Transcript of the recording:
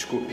Desculpe.